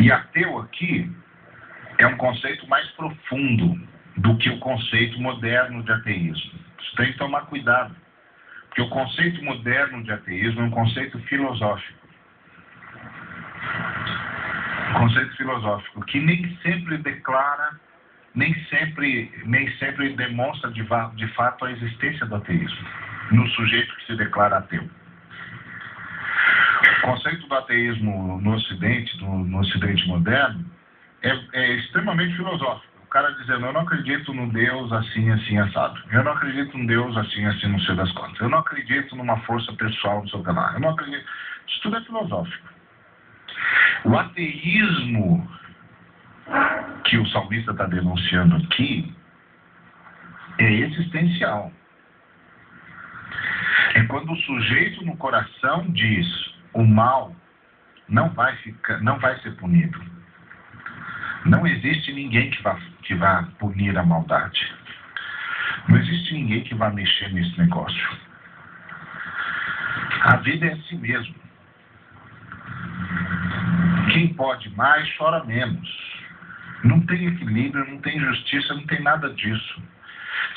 E ateu aqui é um conceito mais profundo do que o conceito moderno de ateísmo. Você tem que tomar cuidado, porque o conceito moderno de ateísmo é um conceito filosófico. Um conceito filosófico que nem sempre declara, nem sempre, nem sempre demonstra de, de fato a existência do ateísmo no sujeito que se declara ateu. O conceito do ateísmo no Ocidente, no, no Ocidente moderno, é, é, extremamente filosófico. O cara dizendo, eu não acredito num Deus assim, assim, assado. Eu não acredito num Deus assim, assim, não sei das contas. Eu não acredito numa força pessoal, não sei o que lá. Eu não acredito. Isso tudo é filosófico. O ateísmo que o salmista está denunciando aqui é existencial. É quando o sujeito no coração diz o mal não vai, ficar, não vai ser punido. Não existe ninguém que vá, que vá punir a maldade. Não existe ninguém que vá mexer nesse negócio. A vida é assim mesmo. Quem pode mais, chora menos. Não tem equilíbrio, não tem justiça, não tem nada disso.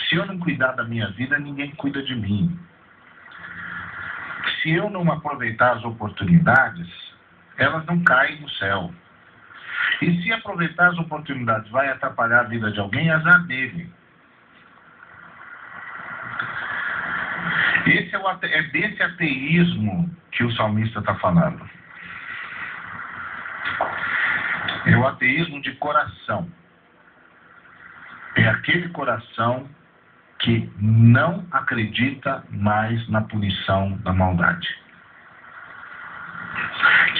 Se eu não cuidar da minha vida, ninguém cuida de mim. Se eu não aproveitar as oportunidades, elas não caem no céu. E se aproveitar as oportunidades vai atrapalhar a vida de alguém, azar dele. Esse é, o, é desse ateísmo que o salmista está falando. É o ateísmo de coração. É aquele coração que não acredita mais na punição da maldade.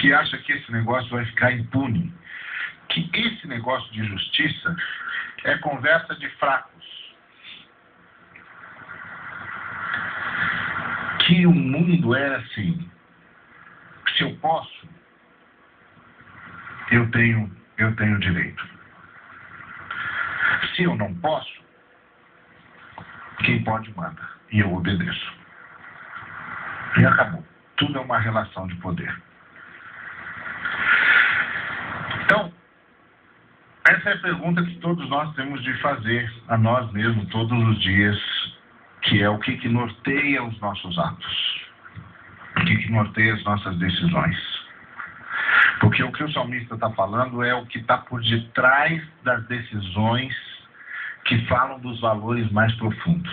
Que acha que esse negócio vai ficar impune que esse negócio de justiça é conversa de fracos. Que o mundo é assim. Se eu posso, eu tenho, eu tenho direito. Se eu não posso, quem pode manda. E eu obedeço. E acabou. Tudo é uma relação de poder. Então, essa é a pergunta que todos nós temos de fazer a nós mesmos todos os dias, que é o que, que norteia os nossos atos, o que, que norteia as nossas decisões. Porque o que o salmista está falando é o que está por detrás das decisões que falam dos valores mais profundos.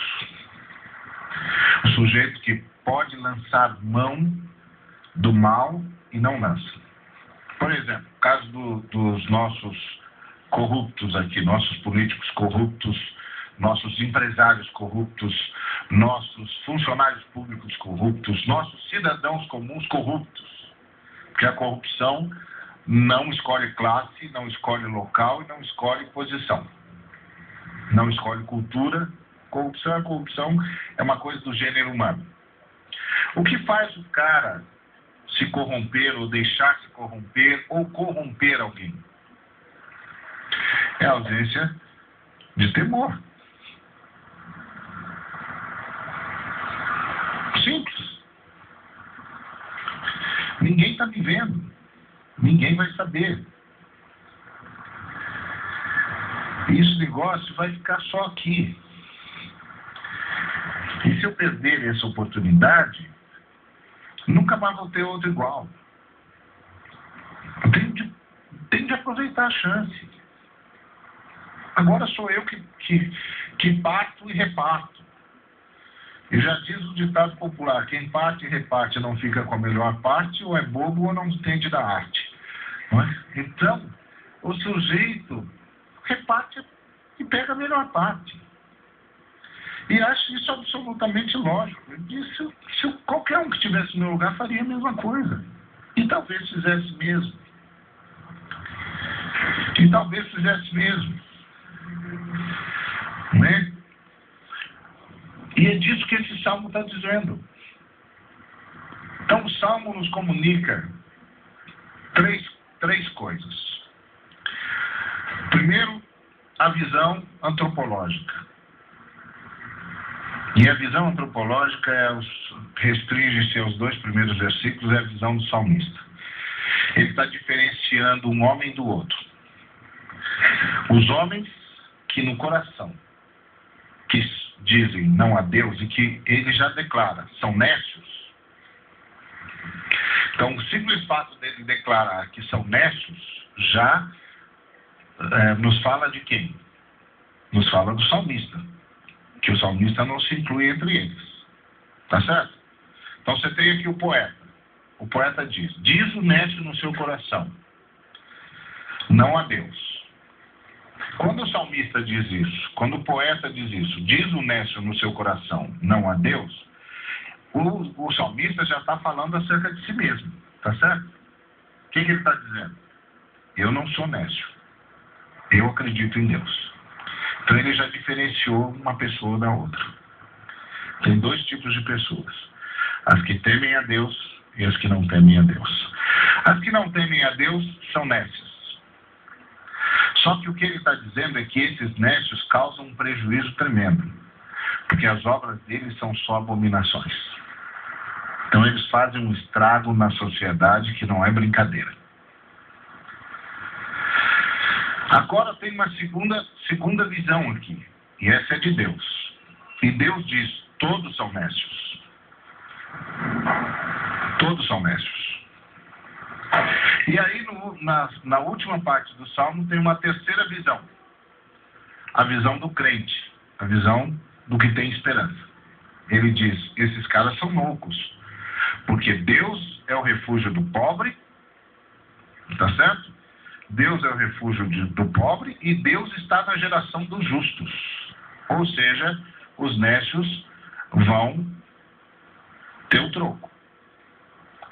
O sujeito que pode lançar mão do mal e não lança. Por exemplo, caso do, dos nossos corruptos aqui, nossos políticos corruptos, nossos empresários corruptos, nossos funcionários públicos corruptos, nossos cidadãos comuns corruptos. Porque a corrupção não escolhe classe, não escolhe local e não escolhe posição. Não escolhe cultura. Corrupção é corrupção, é uma coisa do gênero humano. O que faz o cara se corromper ou deixar se corromper ou corromper alguém? é a ausência de temor. Simples. Ninguém está me vendo. Ninguém vai saber. E esse negócio vai ficar só aqui. E se eu perder essa oportunidade, nunca mais vou ter outro igual. Tenho de, tenho de aproveitar a chance. Agora sou eu que, que, que parto e reparto. E já diz o ditado popular: quem parte e reparte não fica com a melhor parte, ou é bobo ou não entende da arte. É? Então, o sujeito reparte e pega a melhor parte. E acho isso absolutamente lógico. Isso, se qualquer um que estivesse no meu lugar faria a mesma coisa. E talvez fizesse mesmo. E talvez fizesse mesmo. Né? E é disso que esse salmo está dizendo. Então, o salmo nos comunica três, três coisas. Primeiro, a visão antropológica. E a visão antropológica é restringe-se aos dois primeiros versículos, é a visão do salmista. Ele está diferenciando um homem do outro. Os homens que no coração, que dizem não a Deus e que ele já declara, são nécios. Então, o simples fato dele declarar que são nécios já é, nos fala de quem? Nos fala do salmista. Que o salmista não se inclui entre eles. Tá certo? Então você tem aqui o poeta. O poeta diz: Diz o nécio no seu coração, não a Deus. Quando o salmista diz isso, quando o poeta diz isso, diz o nécio no seu coração, não a Deus, o, o salmista já está falando acerca de si mesmo, tá certo? O que, que ele está dizendo? Eu não sou nécio. Eu acredito em Deus. Então ele já diferenciou uma pessoa da outra. Tem dois tipos de pessoas: as que temem a Deus e as que não temem a Deus. As que não temem a Deus são nécias. Só que o que ele está dizendo é que esses nécios causam um prejuízo tremendo, porque as obras deles são só abominações. Então eles fazem um estrago na sociedade que não é brincadeira. Agora tem uma segunda, segunda visão aqui, e essa é de Deus. E Deus diz: todos são nécios. Todos são nécios. E aí, no, na, na última parte do salmo, tem uma terceira visão: a visão do crente, a visão do que tem esperança. Ele diz: esses caras são loucos, porque Deus é o refúgio do pobre, tá certo? Deus é o refúgio de, do pobre e Deus está na geração dos justos. Ou seja, os nécios vão ter o troco.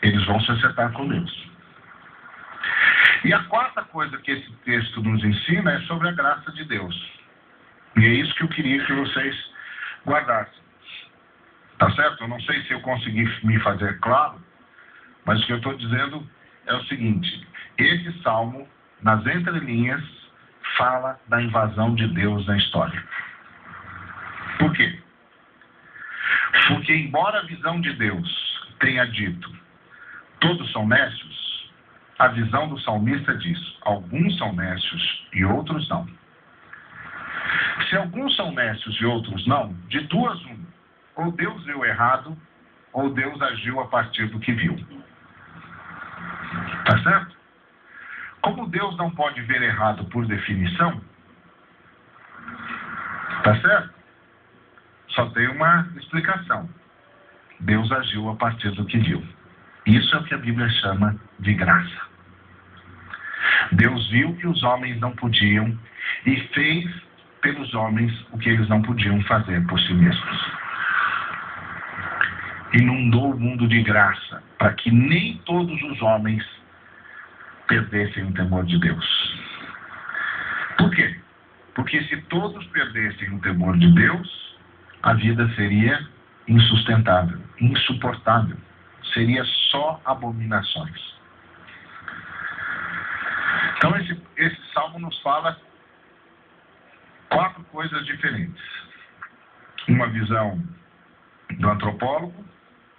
Eles vão se acertar com Deus. E a quarta coisa que esse texto nos ensina é sobre a graça de Deus. E é isso que eu queria que vocês guardassem. Tá certo? Eu não sei se eu consegui me fazer claro, mas o que eu estou dizendo é o seguinte: esse salmo nas entrelinhas, fala da invasão de Deus na história. Por quê? Porque, embora a visão de Deus tenha dito todos são nécios, a visão do salmista diz alguns são nécios e outros não. Se alguns são nécios e outros não, de duas uma, ou Deus viu errado, ou Deus agiu a partir do que viu. Tá certo? Como Deus não pode ver errado por definição, tá certo? Só tem uma explicação. Deus agiu a partir do que viu. Isso é o que a Bíblia chama de graça. Deus viu que os homens não podiam e fez pelos homens o que eles não podiam fazer por si mesmos. Inundou o mundo de graça para que nem todos os homens perdessem o temor de Deus. Por quê? Porque se todos perdessem o temor de Deus, a vida seria insustentável, insuportável. Seria só abominações. Então, esse, esse salmo nos fala quatro coisas diferentes: uma visão do antropólogo,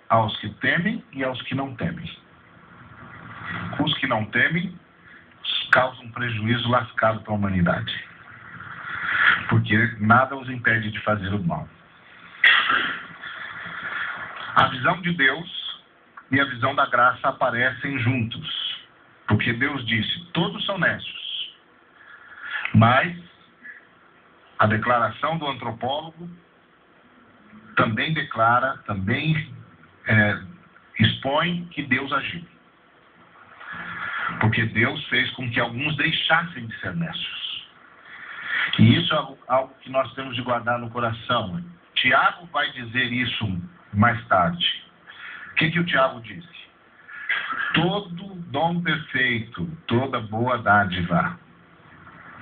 aos que temem e aos que não temem. Os que não temem causam prejuízo lascado para a humanidade. Porque nada os impede de fazer o mal. A visão de Deus e a visão da graça aparecem juntos. Porque Deus disse: todos são nécios. Mas a declaração do antropólogo também declara, também é, expõe que Deus agiu. Porque Deus fez com que alguns deixassem de ser nécios. E isso é algo, algo que nós temos de guardar no coração. Tiago vai dizer isso mais tarde. O que, que o Tiago disse? Todo dom perfeito, toda boa dádiva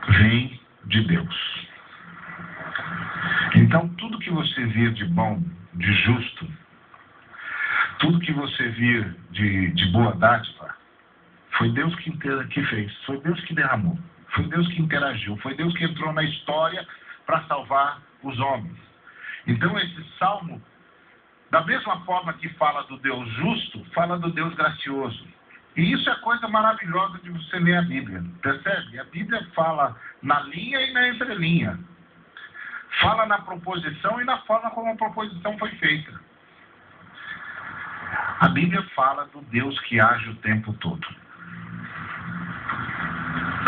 vem de Deus. Então, tudo que você vir de bom, de justo, tudo que você vir de, de boa dádiva, foi Deus que, que fez, foi Deus que derramou, foi Deus que interagiu, foi Deus que entrou na história para salvar os homens. Então, esse salmo, da mesma forma que fala do Deus justo, fala do Deus gracioso. E isso é coisa maravilhosa de você ler a Bíblia. Percebe? A Bíblia fala na linha e na entrelinha. Fala na proposição e na forma como a proposição foi feita. A Bíblia fala do Deus que age o tempo todo.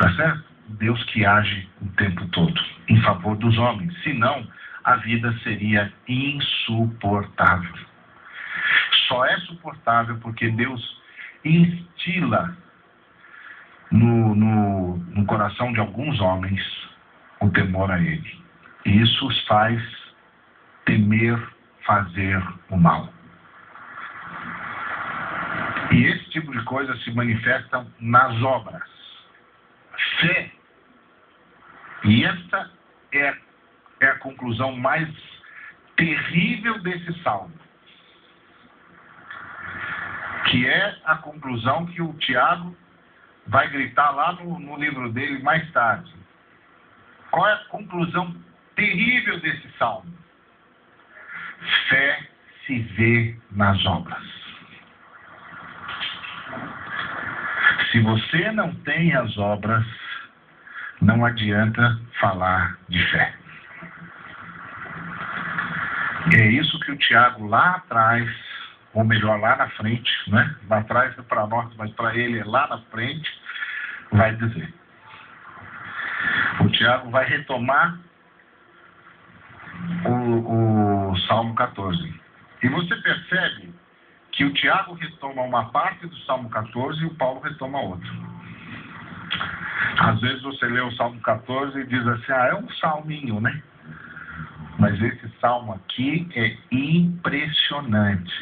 Tá certo? Deus que age o tempo todo em favor dos homens. Senão, a vida seria insuportável. Só é suportável porque Deus instila no, no, no coração de alguns homens o temor a Ele. E isso os faz temer fazer o mal. E esse tipo de coisa se manifesta nas obras. Fé. E esta é, é a conclusão mais terrível desse salmo. Que é a conclusão que o Tiago vai gritar lá no, no livro dele mais tarde. Qual é a conclusão terrível desse salmo? Fé se vê nas obras. Se você não tem as obras, não adianta falar de fé. É isso que o Tiago lá atrás, ou melhor, lá na frente, né? Lá atrás é para nós, mas para ele é lá na frente, vai dizer. O Tiago vai retomar o, o Salmo 14. E você percebe que o Tiago retoma uma parte do Salmo 14 e o Paulo retoma outra. Às vezes você lê o Salmo 14 e diz assim, ah, é um salminho, né? Mas esse salmo aqui é impressionante.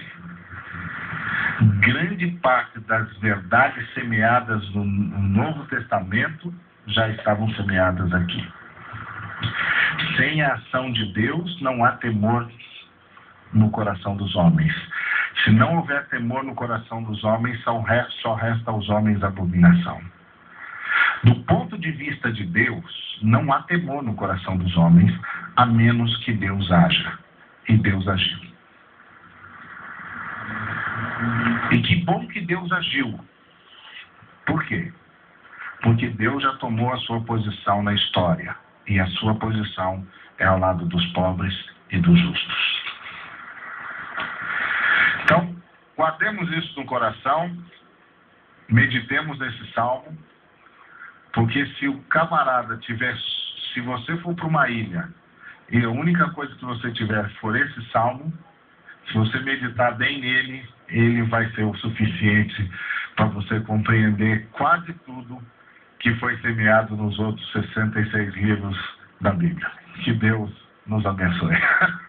Grande parte das verdades semeadas no, no Novo Testamento já estavam semeadas aqui. Sem a ação de Deus, não há temor no coração dos homens. Se não houver temor no coração dos homens, só resta aos homens abominação. Do ponto de vista de Deus, não há temor no coração dos homens, a menos que Deus haja. E Deus agiu. E que bom que Deus agiu. Por quê? Porque Deus já tomou a sua posição na história. E a sua posição é ao lado dos pobres e dos justos. Guardemos isso no coração, meditemos nesse salmo, porque se o camarada tiver, se você for para uma ilha e a única coisa que você tiver for esse salmo, se você meditar bem nele, ele vai ser o suficiente para você compreender quase tudo que foi semeado nos outros 66 livros da Bíblia. Que Deus nos abençoe.